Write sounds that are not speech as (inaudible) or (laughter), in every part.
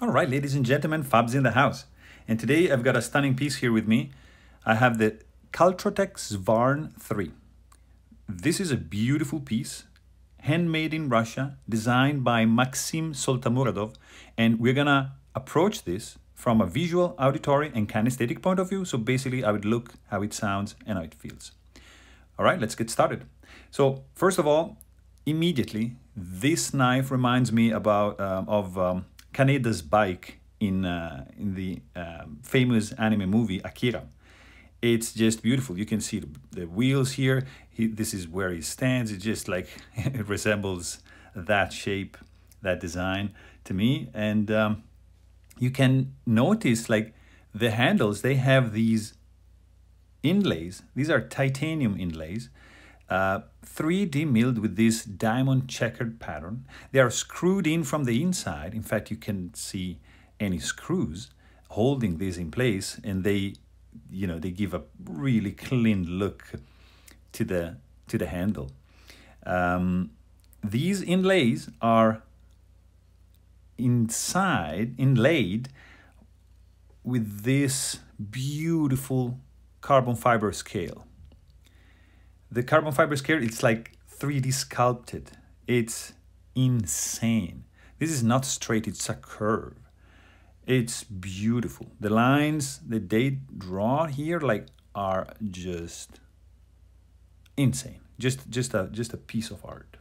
All right, ladies and gentlemen, Fab's in the house. And today I've got a stunning piece here with me. I have the Cultrotech Svarn 3. This is a beautiful piece, handmade in Russia, designed by Maxim Soltamuradov. And we're gonna approach this from a visual, auditory, and kinesthetic point of view. So basically I would look how it sounds and how it feels. All right, let's get started. So first of all, immediately, this knife reminds me about um, of um, Kaneda's bike in uh, in the um, famous anime movie Akira. It's just beautiful. You can see the, wheels here. He, this is where he stands. It just like (laughs) it resembles that shape, that design to me. And um, you can notice like the handles. They have these inlays. These are titanium inlays. Uh, 3D milled with this diamond checkered pattern. They are screwed in from the inside. In fact, you can see any screws holding this in place and they, you know, they give a really clean look to the, to the handle. Um, these inlays are inside, inlaid with this beautiful carbon fiber scale the carbon fiber scale it's like 3d sculpted. It's insane. This is not straight it's a curve. It's beautiful. The lines that they draw here like are just insane. Just just a just a piece of art.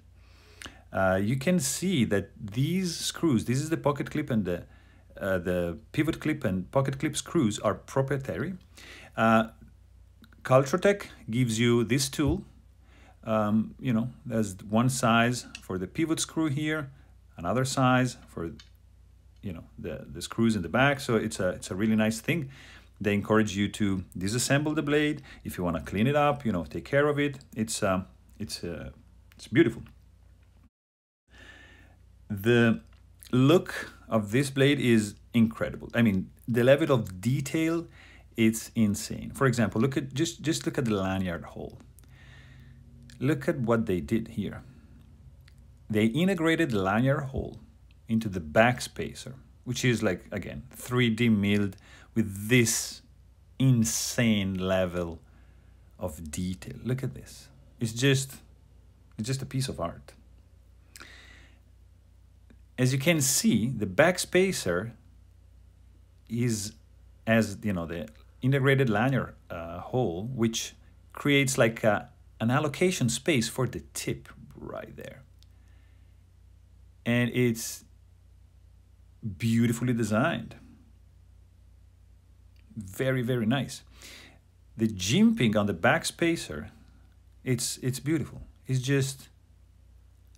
Uh, you can see that these screws this is the pocket clip and the uh, the pivot clip and pocket clip screws are proprietary. Uh, Cultrotech gives you this tool. Um, you know, there's one size for the pivot screw here, another size for, you know, the, the screws in the back. So it's a, it's a really nice thing. They encourage you to disassemble the blade. If you want to clean it up, you know, take care of it. It's, um, it's, uh, it's beautiful. The look of this blade is incredible. I mean, the level of detail it's insane. For example, look at just just look at the lanyard hole. Look at what they did here. They integrated the lanyard hole into the back spacer, which is like again 3D milled with this insane level of detail. Look at this. It's just it's just a piece of art. As you can see, the back spacer is as you know the integrated lanyard uh, hole, which creates like a, an allocation space for the tip right there. And it's beautifully designed. Very, very nice. The jimping on the back spacer, it's, it's beautiful. It's just,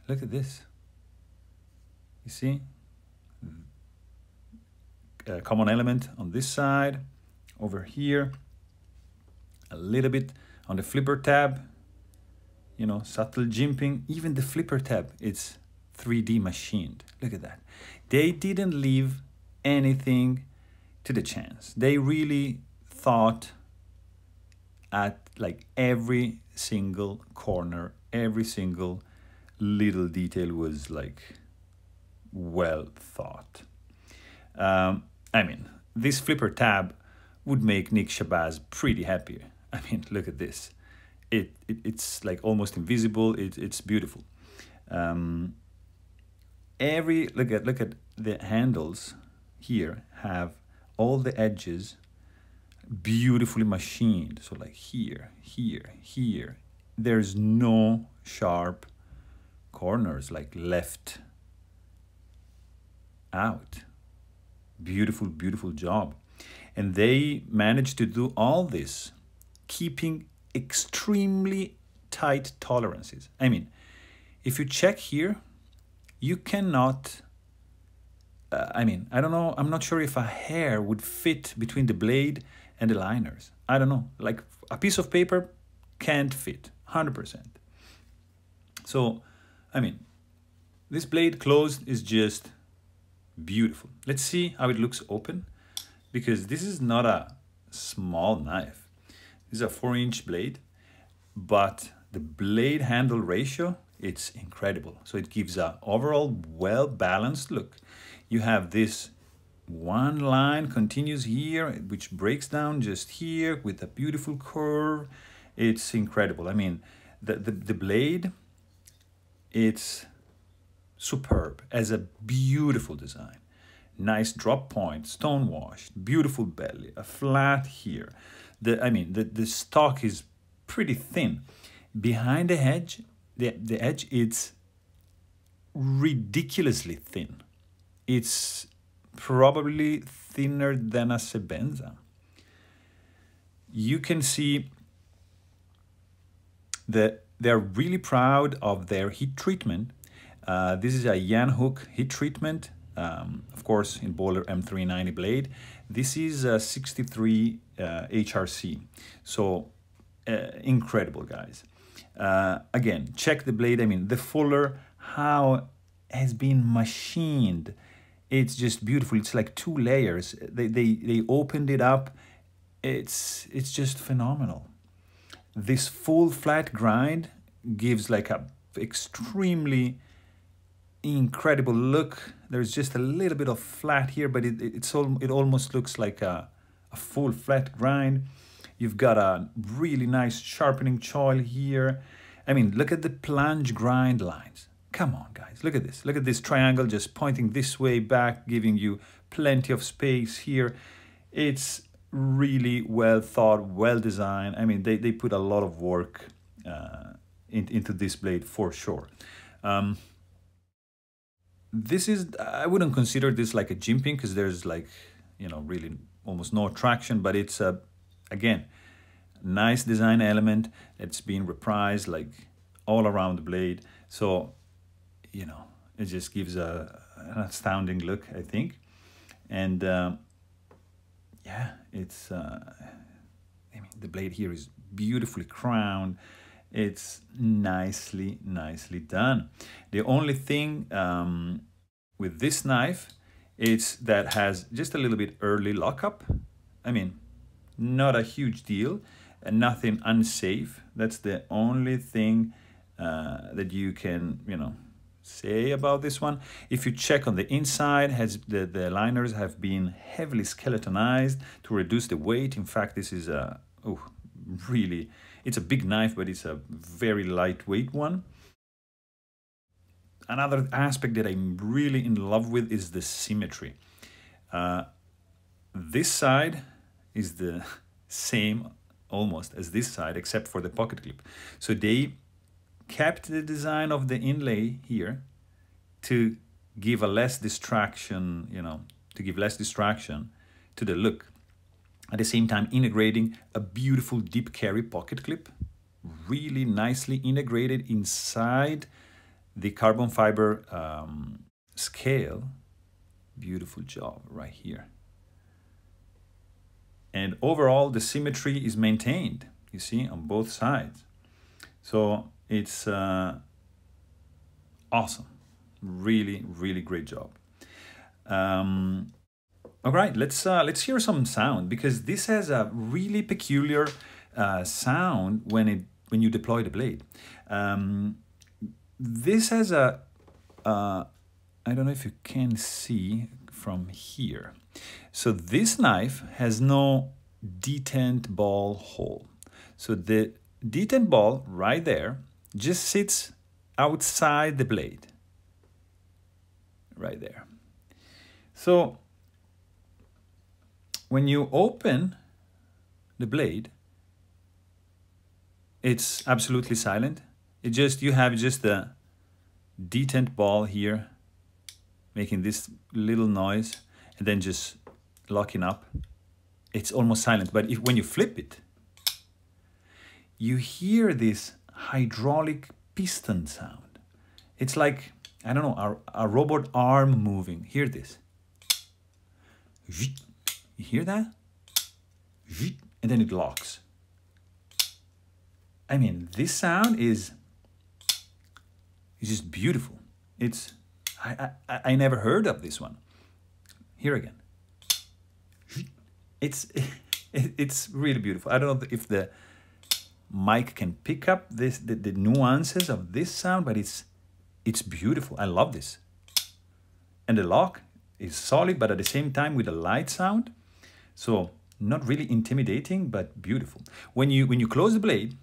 look at this. You see? A common element on this side over here, a little bit on the flipper tab, you know, subtle jimping, even the flipper tab, it's 3D machined. Look at that. They didn't leave anything to the chance. They really thought at like every single corner, every single little detail was like well thought. Um, I mean, this flipper tab would make Nick Shabazz pretty happy. I mean, look at this. It, it it's like almost invisible. It, it's beautiful. Um, every look at look at the handles here have all the edges beautifully machined. So like here, here, here. There's no sharp corners like left out. Beautiful, beautiful job. And they managed to do all this, keeping extremely tight tolerances. I mean, if you check here, you cannot. Uh, I mean, I don't know. I'm not sure if a hair would fit between the blade and the liners. I don't know. Like a piece of paper can't fit 100%. So, I mean, this blade closed is just beautiful. Let's see how it looks open because this is not a small knife. This is a four inch blade, but the blade handle ratio, it's incredible. So it gives a overall well-balanced look. You have this one line continues here, which breaks down just here with a beautiful curve. It's incredible. I mean, the, the, the blade, it's superb as a beautiful design. Nice drop point, stone washed, beautiful belly, a flat here. The I mean the, the stock is pretty thin. Behind the edge, the, the edge it's ridiculously thin. It's probably thinner than a Sebenza. You can see that they're really proud of their heat treatment. Uh, this is a Jan Hook heat treatment, um, of course, in Böhler M390 blade. This is a 63 uh, HRC. So uh, incredible, guys. Uh, again, check the blade. I mean, the fuller, how has been machined. It's just beautiful. It's like two layers. They, they, they opened it up. It's, it's just phenomenal. This full flat grind gives like a extremely incredible look. There's just a little bit of flat here, but it, it's all, it almost looks like a, a full flat grind. You've got a really nice sharpening choil here. I mean, look at the plunge grind lines. Come on, guys, look at this. Look at this triangle just pointing this way back, giving you plenty of space here. It's really well thought, well designed. I mean, they, they put a lot of work uh, in, into this blade for sure. Um, this is, I wouldn't consider this like a jimping because there's like, you know, really almost no traction, but it's a, again, nice design element that's being reprised like all around the blade. So, you know, it just gives a, an astounding look, I think. And um, yeah, it's, uh, I mean, the blade here is beautifully crowned. It's nicely, nicely done. The only thing um, with this knife is that has just a little bit early lockup. I mean, not a huge deal and nothing unsafe. That's the only thing uh, that you can, you know, say about this one. If you check on the inside, has the, the liners have been heavily skeletonized to reduce the weight. In fact, this is a, oh, really, it's a big knife, but it's a very lightweight one. Another aspect that I'm really in love with is the symmetry. Uh, this side is the (laughs) same almost as this side except for the pocket clip. So they kept the design of the inlay here to give a less distraction, you know, to give less distraction to the look. At the same time, integrating a beautiful deep carry pocket clip, really nicely integrated inside the carbon fiber um, scale. Beautiful job right here. And overall, the symmetry is maintained, you see, on both sides. So it's uh, awesome. Really, really great job. Um, all right, let's uh, let's hear some sound because this has a really peculiar uh, sound when it when you deploy the blade. Um, this has a uh, I don't know if you can see from here. So this knife has no detent ball hole. So the detent ball right there just sits outside the blade. Right there. So when you open the blade, it's absolutely silent. It just you have just the detent ball here making this little noise and then just locking up. It's almost silent, but if, when you flip it, you hear this hydraulic piston sound. It's like, I don't know, a, a robot arm moving. Hear this. You hear that? And then it locks. I mean, this sound is, is just beautiful. It's, I, I, I never heard of this one. Here again. It's, (laughs) it's really beautiful. I don't know if the mic can pick up this the, the nuances of this sound, but it's it's beautiful. I love this. And the lock, is solid, but at the same time with a light sound. So not really intimidating, but beautiful. When you when you close the blade,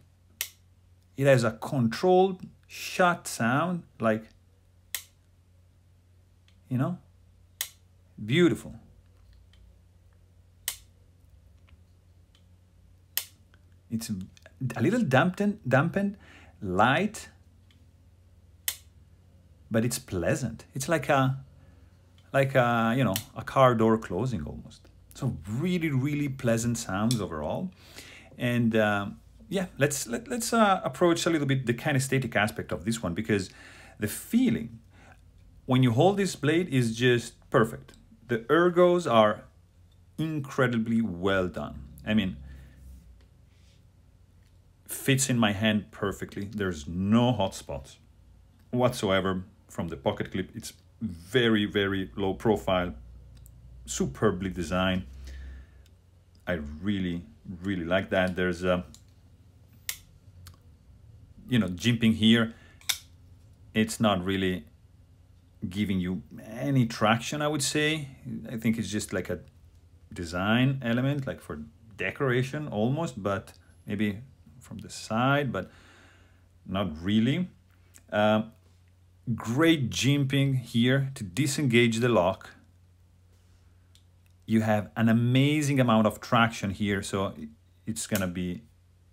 it has a controlled shut sound, like you know, beautiful. It's a little dampened, dampened, light, but it's pleasant. It's like a, like a, you know, a car door closing almost. So really, really pleasant sounds overall. And um, yeah, let's let, let's uh, approach a little bit the kinesthetic aspect of this one because the feeling when you hold this blade is just perfect. The ergos are incredibly well done. I mean, fits in my hand perfectly. There's no hot spots whatsoever from the pocket clip. It's very, very low profile, superbly designed. I really, really like that. There's a, you know, jimping here. It's not really giving you any traction, I would say. I think it's just like a design element, like for decoration almost, but maybe from the side, but not really. Um, great jimping here to disengage the lock. You have an amazing amount of traction here, so it's gonna be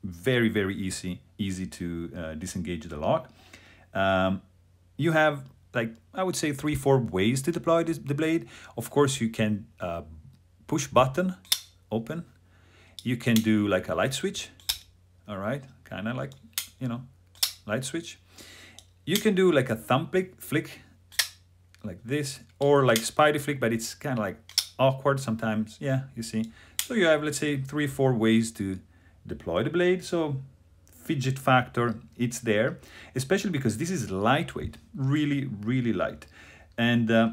very, very easy, easy to uh, disengage the lock. Um, you have like, I would say three, four ways to deploy this, the blade. Of course, you can uh, push button, open. You can do like a light switch, all right? Kind of like, you know, light switch. You can do like a thumb flick, flick like this, or like spidey flick, but it's kind of like awkward sometimes. Yeah, you see. So you have, let's say, three, four ways to deploy the blade. So fidget factor, it's there, especially because this is lightweight, really, really light. And, uh,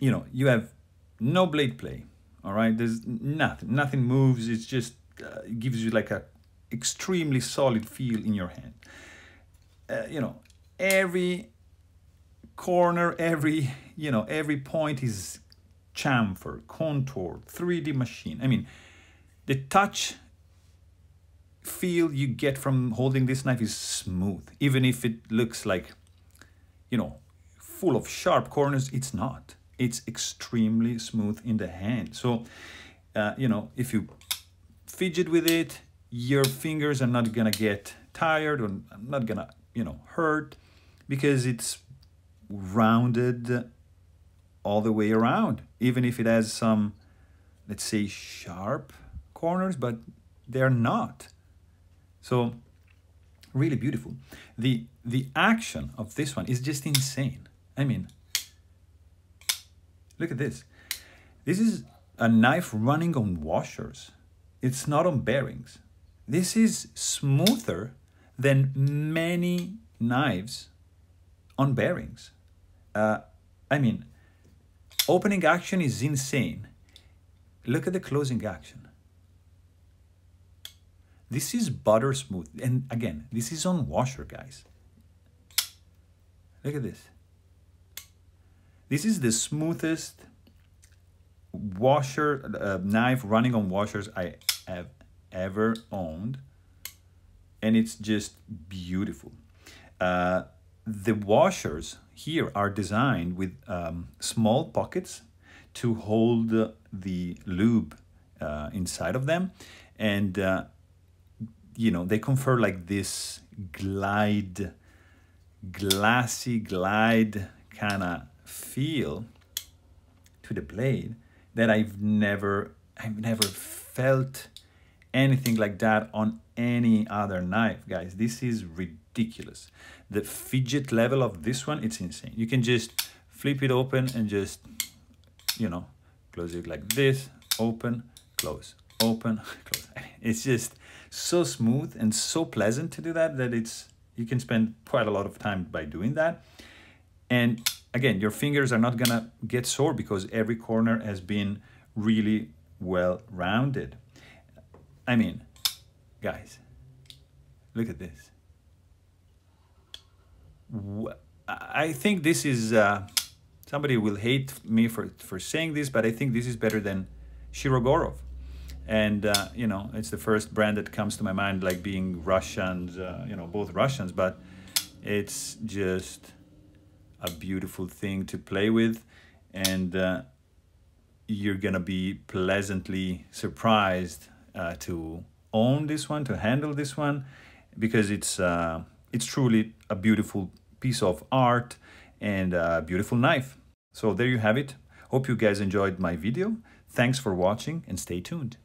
you know, you have no blade play, all right? There's nothing, nothing moves. It's just uh, gives you like a extremely solid feel in your hand. Uh, you know, every corner, every, you know, every point is chamfer, contour, 3D machine. I mean, the touch feel you get from holding this knife is smooth. Even if it looks like, you know, full of sharp corners, it's not. It's extremely smooth in the hand. So, uh, you know, if you fidget with it, your fingers are not gonna get tired or not gonna you know hurt because it's rounded all the way around even if it has some let's say sharp corners but they're not. So really beautiful. The the action of this one is just insane. I mean look at this. This is a knife running on washers. It's not on bearings. This is smoother than many knives on bearings. Uh, I mean, opening action is insane. Look at the closing action. This is butter smooth. And again, this is on washer, guys. Look at this. This is the smoothest washer uh, knife running on washers I have ever owned and it's just beautiful. Uh, the washers here are designed with um, small pockets to hold the lube uh, inside of them and uh, you know they confer like this glide glassy glide kind of feel to the blade that I've never I've never felt anything like that on any other knife, guys. This is ridiculous. The fidget level of this one, it's insane. You can just flip it open and just, you know, close it like this, open, close, open, (laughs) close. It's just so smooth and so pleasant to do that that it's you can spend quite a lot of time by doing that. And again, your fingers are not gonna get sore because every corner has been really well rounded. I mean, guys, look at this. I think this is uh, Somebody will hate me for, for saying this, but I think this is better than Shirogorov. And, uh, you know, it's the first brand that comes to my mind, like being Russians, uh, you know, both Russians, but it's just a beautiful thing to play with. And uh, you're to be pleasantly surprised uh, to own this one, to handle this one, because it's, uh, it's truly a beautiful piece of art and a beautiful knife. So there you have it. Hope you guys enjoyed my video. Thanks for watching and stay tuned.